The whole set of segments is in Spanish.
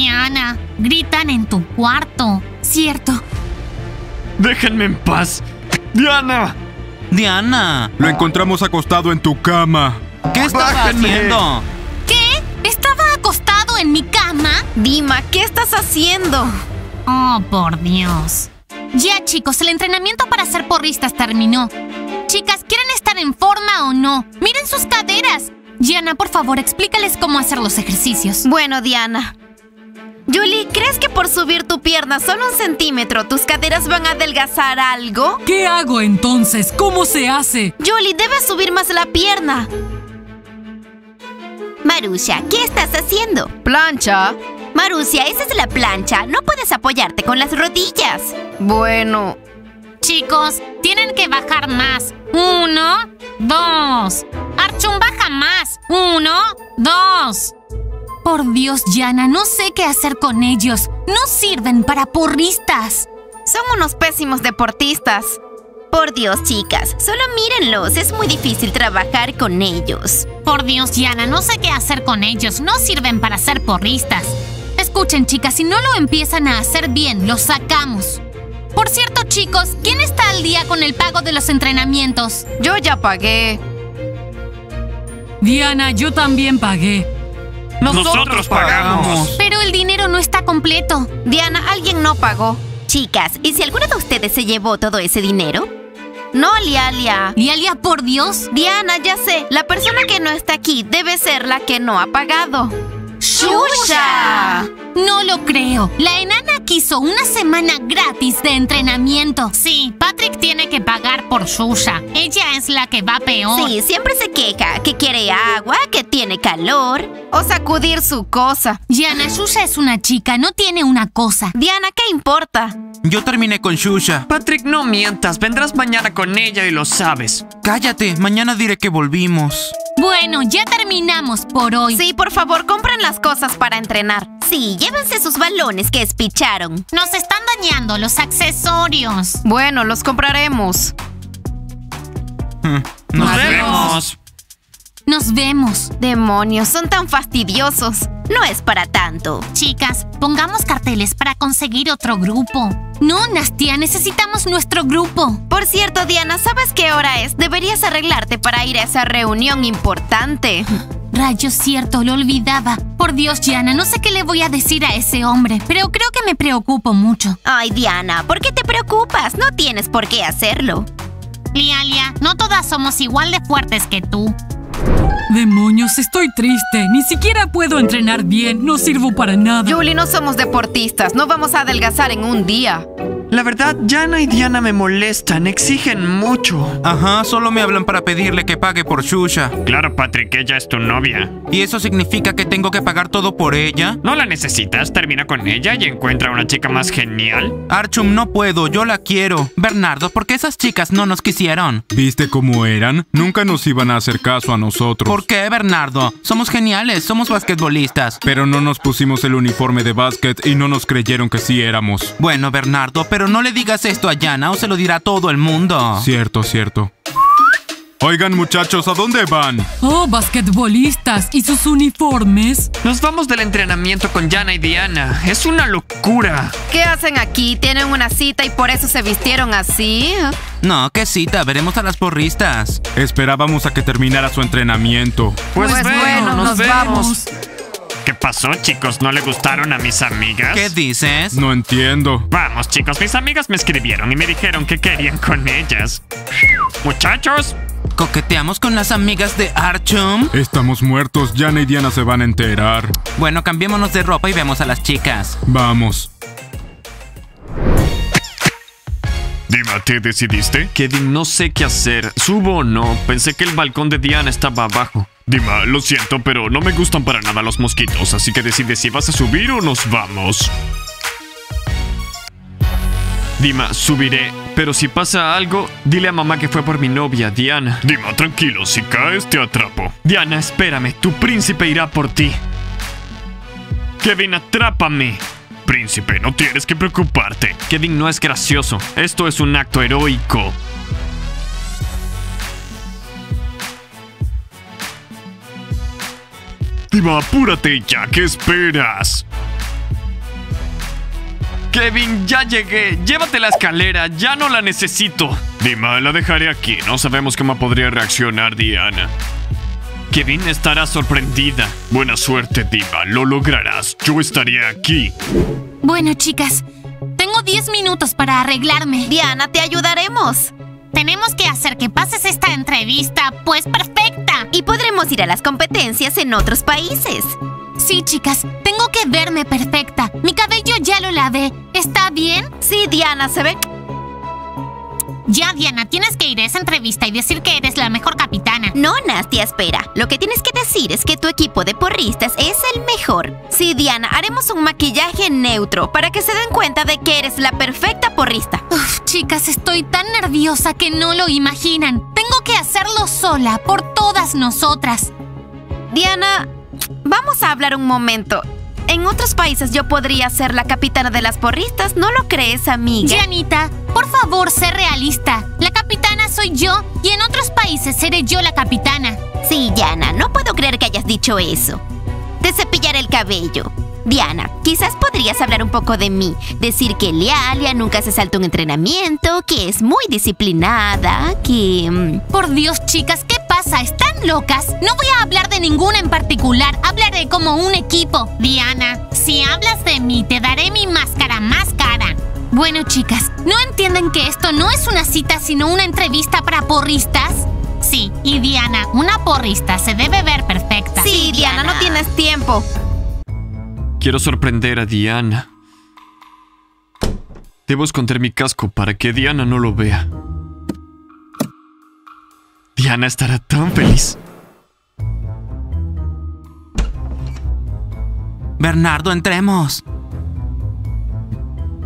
Diana, gritan en tu cuarto. Cierto. Déjenme en paz. Diana. Diana, Lo encontramos acostado en tu cama. ¿qué estaba Bájenme. haciendo? ¿Qué? ¿Estaba acostado en mi cama? Dima, ¿qué estás haciendo? Oh, por Dios. Ya, chicos, el entrenamiento para ser porristas terminó. Chicas, ¿quieren estar en forma o no? Miren sus caderas. Diana, por favor, explícales cómo hacer los ejercicios. Bueno, Diana. Julie, ¿crees que por subir tu pierna solo un centímetro tus caderas van a adelgazar algo? ¿Qué hago entonces? ¿Cómo se hace? Julie, debes subir más la pierna. Marusha, ¿qué estás haciendo? Plancha. Marusha, esa es la plancha. No puedes apoyarte con las rodillas. Bueno, Chicos, tienen que bajar más. Uno, dos. Archun, baja más. Uno, dos. Por Dios, Yana, no sé qué hacer con ellos. No sirven para porristas. son unos pésimos deportistas. Por Dios, chicas, solo mírenlos. Es muy difícil trabajar con ellos. Por Dios, Yana, no sé qué hacer con ellos. No sirven para ser porristas. Escuchen, chicas, si no lo empiezan a hacer bien, los sacamos. Por cierto, chicos, ¿quién está al día con el pago de los entrenamientos? Yo ya pagué. Diana, yo también pagué. Nosotros pagamos. Pero el dinero no está completo. Diana, alguien no pagó. Chicas, ¿y si alguno de ustedes se llevó todo ese dinero? No, Lialia. Lialia, por Dios. Diana, ya sé. La persona que no está aquí debe ser la que no ha pagado. ¡Shusha! No lo creo. La enana quiso una semana gratis de entrenamiento. Sí, Patrick tiene que pagar por Shusha. Ella es la que va peor. Sí, siempre se queja que quiere agua, que tiene calor. O sacudir su cosa. Yana, Shusha es una chica, no tiene una cosa. Diana, ¿qué importa? Yo terminé con Shusha. Patrick, no mientas. Vendrás mañana con ella y lo sabes. Cállate, mañana diré que volvimos. Bueno, ya terminamos por hoy. Sí, por favor, compren las cosas para entrenar. Sí, llévense sus balones que espicharon. Nos están dañando los accesorios. Bueno, los compraremos. Hmm, Nos, Nos vemos. Nos vemos. Demonios, son tan fastidiosos. No es para tanto. Chicas, pongamos carteles para conseguir otro grupo. No, Nastia, necesitamos nuestro grupo. Por cierto, Diana, ¿sabes qué hora es? Deberías arreglarte para ir a esa reunión importante. Rayos, cierto, lo olvidaba. Por Dios, Diana, no sé qué le voy a decir a ese hombre, pero creo que me preocupo mucho. Ay, Diana, ¿por qué te preocupas? No tienes por qué hacerlo. Lialia, no todas somos igual de fuertes que tú. Demonios, estoy triste. Ni siquiera puedo entrenar bien. No sirvo para nada. Julie, no somos deportistas. No vamos a adelgazar en un día. La verdad, Jana y Diana me molestan. Exigen mucho. Ajá, solo me hablan para pedirle que pague por Shusha. Claro, Patrick, ella es tu novia. ¿Y eso significa que tengo que pagar todo por ella? ¿No la necesitas? Termina con ella y encuentra una chica más genial. Archum, no puedo, yo la quiero. Bernardo, ¿por qué esas chicas no nos quisieron? ¿Viste cómo eran? Nunca nos iban a hacer caso a nosotros. ¿Por qué, Bernardo? Somos geniales, somos basquetbolistas. Pero no nos pusimos el uniforme de básquet y no nos creyeron que sí éramos. Bueno, Bernardo, pero no le digas esto a Yana o se lo dirá todo el mundo. Cierto, cierto. Oigan muchachos, ¿a dónde van? Oh, basquetbolistas. ¿Y sus uniformes? Nos vamos del entrenamiento con Jana y Diana. Es una locura. ¿Qué hacen aquí? ¿Tienen una cita y por eso se vistieron así? No, qué cita, veremos a las porristas. Esperábamos a que terminara su entrenamiento. Pues, Pues bueno, nos vamos. ¿Qué pasó, chicos? ¿No le gustaron a mis amigas? ¿Qué dices? No entiendo. Vamos, chicos, mis amigas me escribieron y me dijeron que querían con ellas. Muchachos, ¿Coqueteamos con las amigas de Archum? Estamos muertos, Jana y Diana se van a enterar. Bueno, cambiémonos de ropa y vemos a las chicas. Vamos. Dima, ¿te decidiste? Kevin, no sé qué hacer. ¿Subo o no? Pensé que el balcón de Diana estaba abajo. Dima, lo siento, pero no me gustan para nada los mosquitos, así que decide si vas a subir o nos vamos. Dima, subiré, pero si pasa algo, dile a mamá que fue por mi novia, Diana. Dima, tranquilo, si caes te atrapo. Diana, espérame, tu príncipe irá por ti. Kevin, atrápame. Príncipe, no tienes que preocuparte. Kevin no es gracioso. Esto es un acto heroico. Dima, apúrate ya, ¿qué esperas? Kevin, ya llegué. Llévate la escalera, ya no la necesito. Dima, la dejaré aquí. No sabemos cómo podría reaccionar Diana. Kevin estará sorprendida. Buena suerte, Dima. Lo lograrás. Yo estaré aquí. Bueno, chicas, tengo 10 minutos para arreglarme. Diana, te ayudaremos. Tenemos que hacer que pases esta entrevista, pues perfecta. Podremos ir a las competencias en otros países. Sí, chicas, tengo que verme perfecta. Mi cabello ya lo lavé. ¿Está bien? Sí, Diana, se ve. Ya, Diana, tienes que ir a esa entrevista y decir que eres la mejor capitana. No, Nastia, espera. Lo que tienes que decir es que tu equipo de porristas es el mejor. Sí, Diana, haremos un maquillaje neutro para que se den cuenta de que eres la perfecta porrista. Uf, chicas, estoy tan nerviosa que no lo imaginan. Tengo que hacerlo sola, por todas nosotras. Diana, vamos a hablar un momento. En otros países yo podría ser la capitana de las porristas, ¿no lo crees, amiga? Janita, por favor, sé realista. La capitana soy yo y en otros países seré yo la capitana. Sí, Diana, no puedo creer que hayas dicho eso. Te cepillaré el cabello. Diana, quizás podrías hablar un poco de mí. Decir que Lealia nunca se saltó un entrenamiento, que es muy disciplinada, que... mm, Por Dios, chicas, ¿qué pasa? ¿Están locas? No voy a hablar de ninguna en particular. Hablaré como un equipo. Diana, si hablas de mí, te daré mi máscara más cara. Bueno, chicas, ¿no entienden que esto no es una cita, sino una entrevista para porristas? Sí, y Diana, una porrista se debe ver perfecta. Sí, Diana, no tienes tiempo. Quiero sorprender a Diana. Debo esconder mi casco para que Diana no lo vea. Diana estará tan feliz. Bernardo, entremos.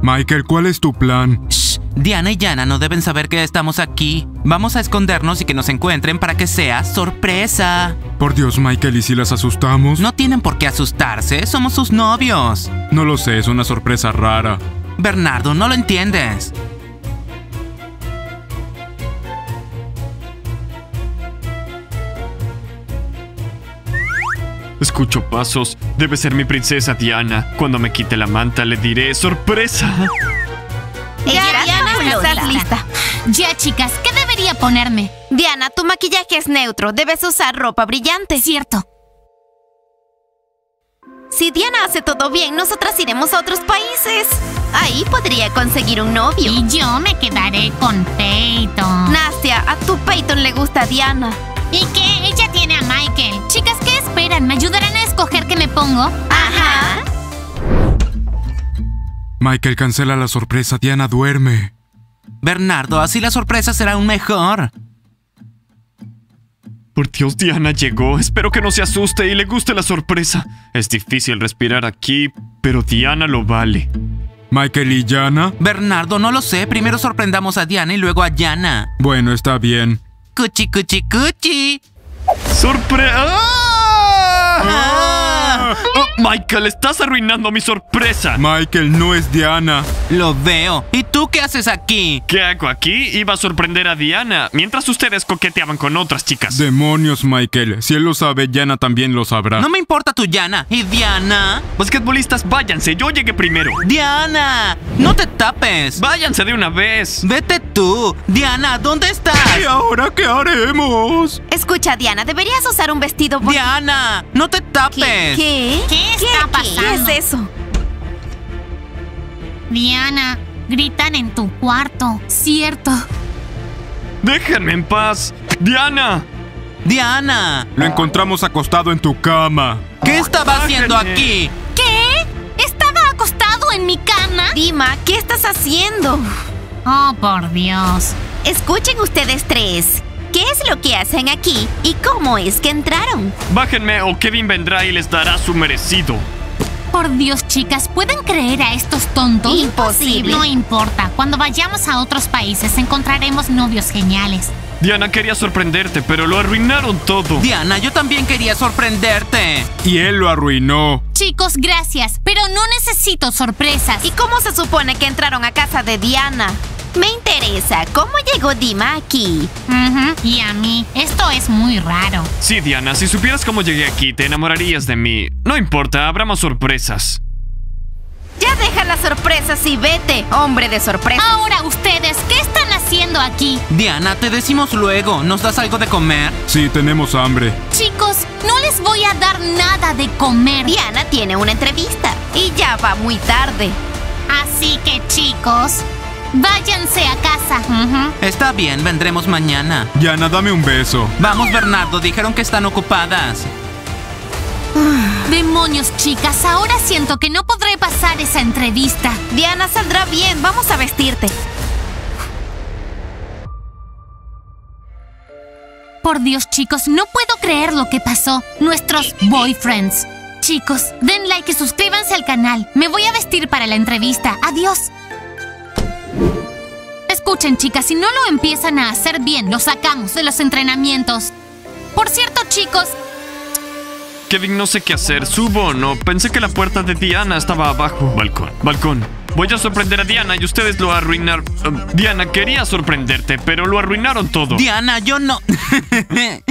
Michael, ¿cuál es tu plan? Shh, Diana y Yana no deben saber que estamos aquí. Vamos a escondernos y que nos encuentren para que sea sorpresa. Por Dios, Michael, ¿y si las asustamos? No tienen por qué asustarse, somos sus novios. No lo sé, es una sorpresa rara. Bernardo, no lo entiendes. Escucho pasos. Debe ser mi princesa Diana. Cuando me quite la manta le diré ¡sorpresa! Ya, Ella Diana, estás lista. Ya, chicas, ¿qué debería ponerme? Diana, tu maquillaje es neutro. Debes usar ropa brillante. Cierto. Si Diana hace todo bien, nosotras iremos a otros países. Ahí podría conseguir un novio. Y yo me quedaré con Peyton. Nastia, a tu Peyton le gusta Diana. ¿Y qué? Ella tiene a Michael. Chicas, ¿qué esperan? ¿Me ayudarán a escoger qué me pongo? Ajá. Michael, cancela la sorpresa. Diana duerme. Bernardo, así la sorpresa será aún mejor. Por Dios, Diana llegó. Espero que no se asuste y le guste la sorpresa. Es difícil respirar aquí, pero Diana lo vale. Michael y Yana. Bernardo, no lo sé. Primero sorprendamos a Diana y luego a Yana. Bueno, está bien. kuci kuci kuci. Surpre... Ah! ah. Michael, estás arruinando mi sorpresa. Michael no es Diana. Lo veo. ¿Y tú qué haces aquí? ¿Qué hago aquí? Iba a sorprender a Diana, mientras ustedes coqueteaban con otras chicas. Demonios, Michael. Si él lo sabe, Yana también lo sabrá. No me importa tu Yana. ¿Y Diana? Basquetbolistas, váyanse, yo llegué primero. Diana, no te tapes. Váyanse de una vez. Vete tú. Diana, ¿dónde estás? ¿Y ahora qué haremos? Escucha, Diana, deberías usar un vestido bonito. Diana, no te tapes. ¿Qué? ¿Qué está ¿Qué pasando? es eso? Diana, gritan en tu cuarto. Cierto. Déjenme en paz. Diana. Diana, Lo encontramos acostado en tu cama. ¿qué estaba haciendo aquí? ¿Qué? ¿Estaba acostado en mi cama? Dima, ¿qué estás haciendo? Oh, por Dios. Escuchen ustedes tres. ¿Qué es lo que hacen aquí y cómo es que entraron? Bájenme o Kevin vendrá y les dará su merecido. Por Dios, chicas, ¿pueden creer a estos tontos? Imposible. No importa. Cuando vayamos a otros países encontraremos novios geniales. Diana quería sorprenderte, pero lo arruinaron todo. Diana, yo también quería sorprenderte. Y él lo arruinó. Chicos, gracias, pero no necesito sorpresas. ¿Y cómo se supone que entraron a casa de Diana? Me interesa, ¿cómo llegó Dima aquí? Y a mí, esto es muy raro. Sí, Diana, si supieras cómo llegué aquí, te enamorarías de mí. No importa, habrá más sorpresas. Ya deja las sorpresas y vete, hombre de sorpresa. Ahora ustedes, ¿qué están haciendo aquí? Diana, te decimos luego. ¿Nos das algo de comer? Sí, tenemos hambre. Chicos, no les voy a dar nada de comer. Diana tiene una entrevista. Y ya va muy tarde. Así que chicos, váyanse a casa. Está bien, vendremos mañana. Diana, dame un beso. Vamos, Bernardo, dijeron que están ocupadas. Demonios, chicas, ahora siento que no podré pasar esa entrevista. Diana saldrá bien, vamos a vestirte. Por Dios, chicos, no puedo creer lo que pasó. Nuestros boyfriends. Chicos, den like y suscríbanse al canal. Me voy a vestir para la entrevista. Adiós. Escuchen, chicas, si no lo empiezan a hacer bien, lo sacamos de los entrenamientos. Por cierto, chicos, Kevin, no sé qué hacer. ¿Subo o no? Pensé que la puerta de Diana estaba abajo. Balcón, balcón. Voy a sorprender a Diana y ustedes lo arruinar. Um, Diana, quería sorprenderte, pero lo arruinaron todo. Diana, yo no.